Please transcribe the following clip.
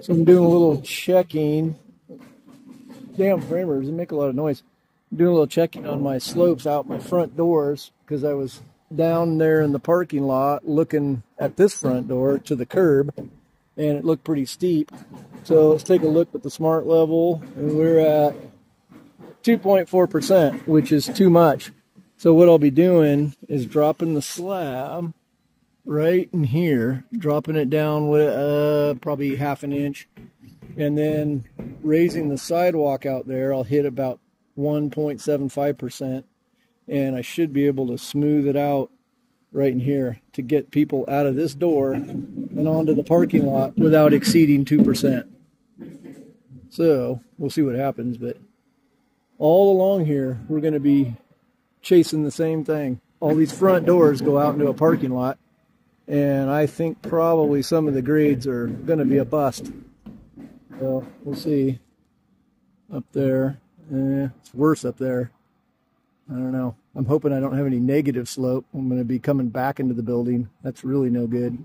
So I'm doing a little checking. Damn framers, they make a lot of noise. I'm doing a little checking on my slopes out my front doors because I was down there in the parking lot looking at this front door to the curb and it looked pretty steep. So let's take a look at the smart level and we're at 2.4%, which is too much. So what I'll be doing is dropping the slab right in here, dropping it down with uh, probably half an inch, and then raising the sidewalk out there. I'll hit about 1.75%, and I should be able to smooth it out right in here to get people out of this door and onto the parking lot without exceeding 2%. So we'll see what happens, but all along here, we're going to be chasing the same thing. All these front doors go out into a parking lot, and I think probably some of the grades are going to be a bust. So we'll see. Up there, eh, it's worse up there. I don't know. I'm hoping I don't have any negative slope. I'm going to be coming back into the building. That's really no good.